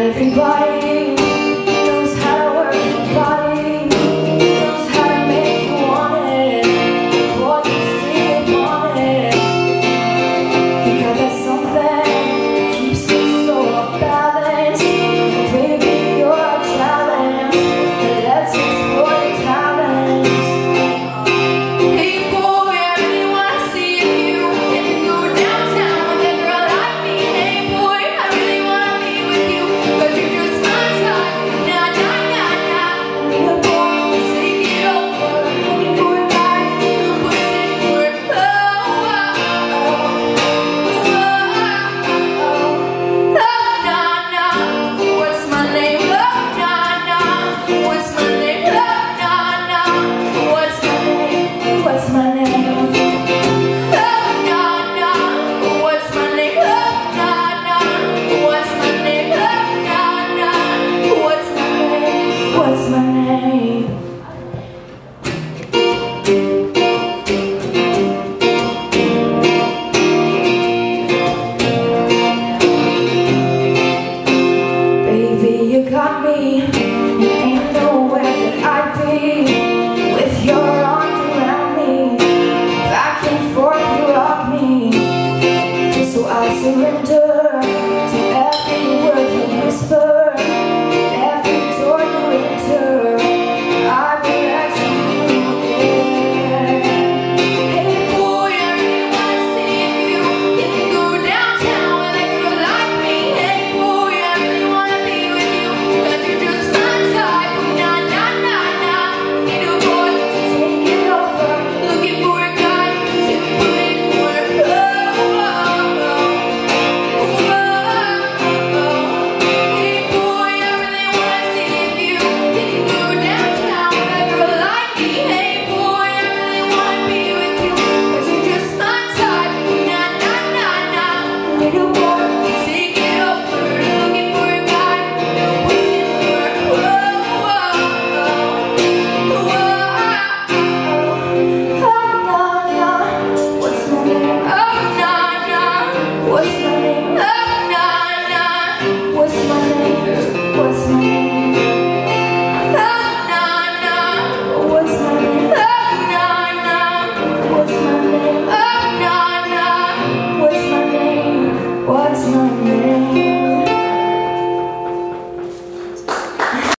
everybody I